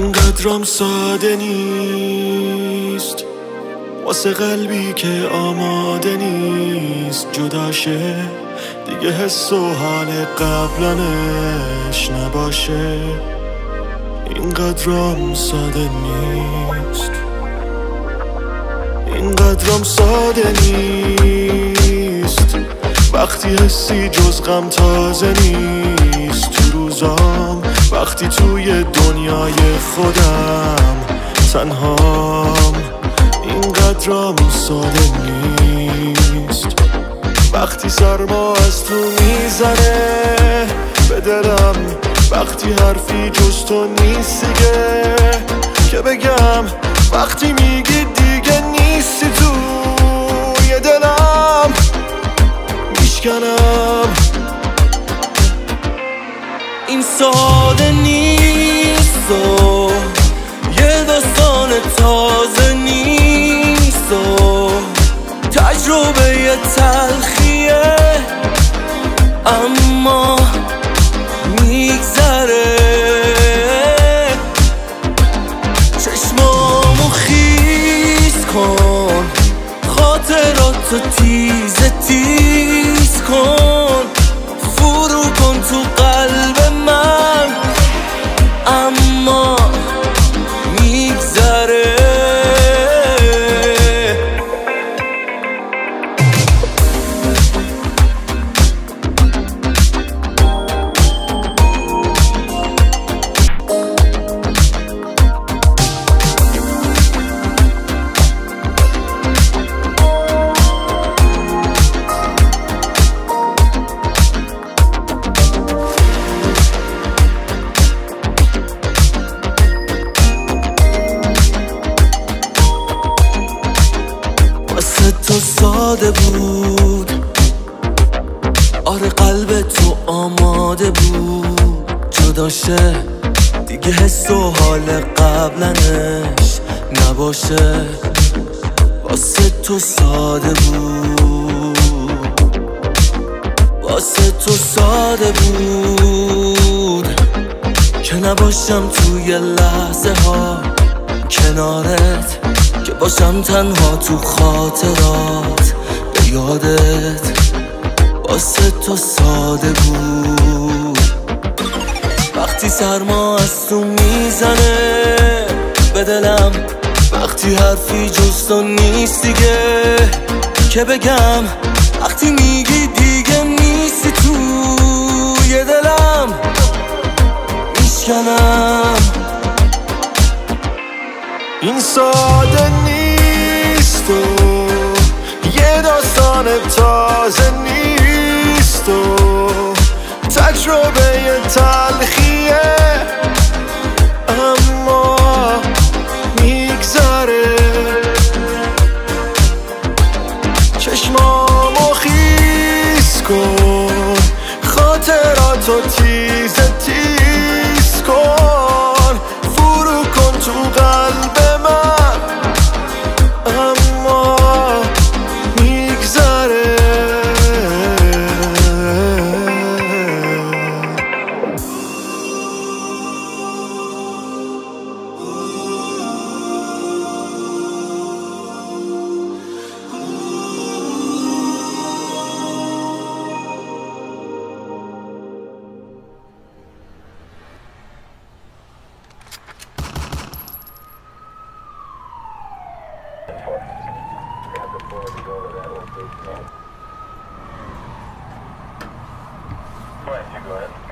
اینقدرم ساده نیست. واسه قلبی که آماده نیست. جداشه دیگه حس و حال قبلنش نباشه. اینقدرم ساده نیست. اینقدرم ساده نیست. وقتی حسی جز غم تازه نیست. تو روزام وقتی توی دنیای خودم تنهام اینقدرم ساده نیست. وقتی سرما از تو می‌زنه به دلم وقتی حرفی جز تو نیست دیگه. که بگم وقتی میگی دیگه نیستی تو. یه دلم میشکنم. این ساده تازه نیست و تجربه یه تلخیه اما میگذره. چشمامو خیز کن خاطراتو تیز تیز کن. فرو کن تو قلب من اما ساده بود. آره قلب تو آماده بود. جداشه دیگه حس و حال قبلنش نباشه. واسه تو ساده بود. واسه تو ساده بود. که نباشم توی لحظه ها. کنارت. که باشم تنها تو خاطرات. یادت واسه تو ساده بود. وقتی سرما از تو می‌زنه به دلم وقتی حرفی جز تو نیست دیگه. که بگم وقتی میگی دیگه تو یه دلم. میشکنم. این ساده نیست و یه داستان تازه نیست و تجربه تلخیه. All right, you go ahead.